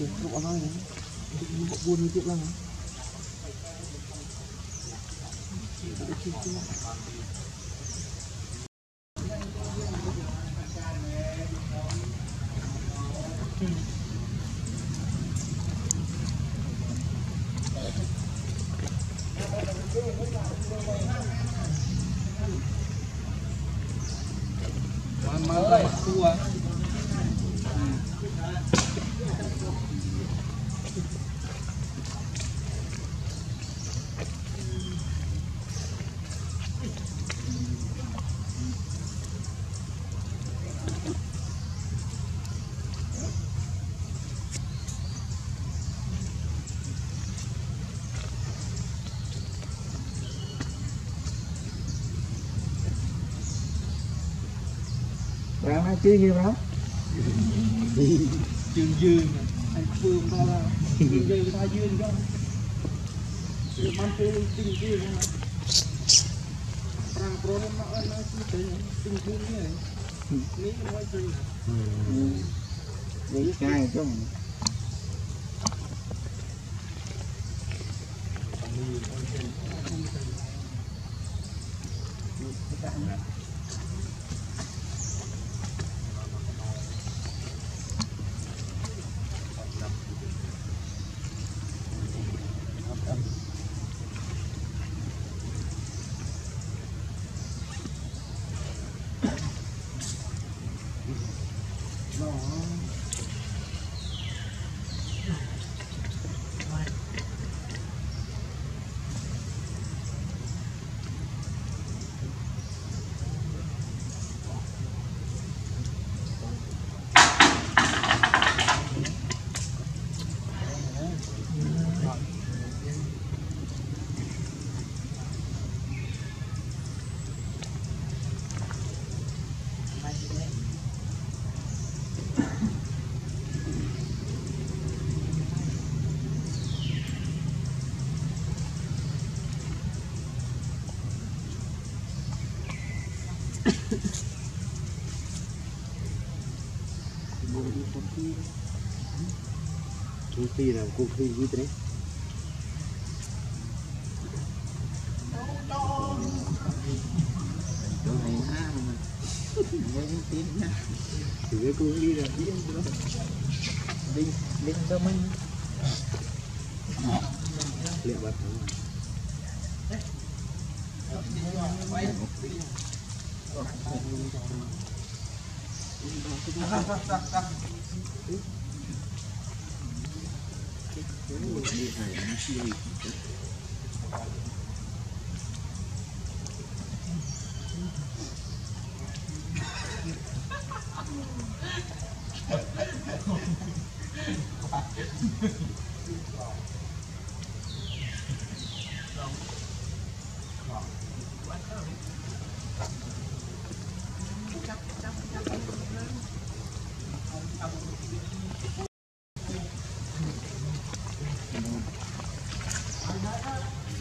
mày. Lúc ở đây bộ buôn như tiếp lắm. Mantap tua. Bạn nói chứ nhiêu đó. Chương dương anh phương ta là chương dương ta dương đó. Chứ mang cái chương dương mà. Rang pro nó mà nó chỉ tới chương dương này. Ní nói chương. Nghĩ cái chứ. công long. cung Kufi nào phi như thế chỗ này ha mà. Với tiếng nha. Thì với cô đi là đi đi đi cho mình. Liệu bật không? Bỏ lỡ những 結構、ね、面白い。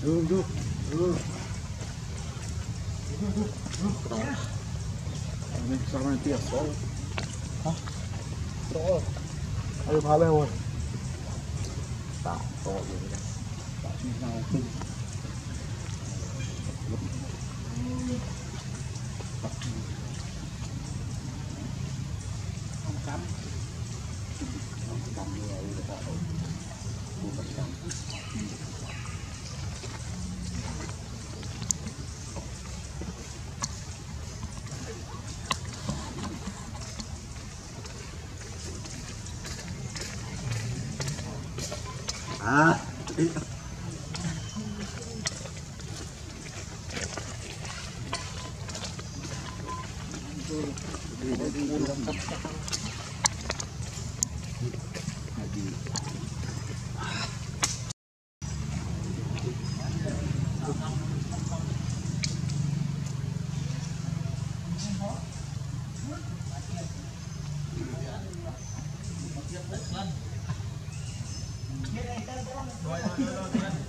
ดูดูดูดูดูดูรอนี่สามารถเตี้ยสองฮะสองเออพาแล้วเว้ยตาโตอยู่ตาชี้เราขึ้นจำจำเนี่ยเลยก็เอาดูประจำ Ah. Thank you. どないだろうな。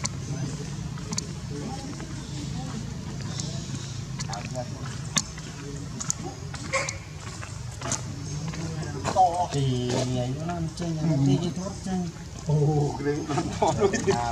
iya itu nanti nanti itu oh kira nanti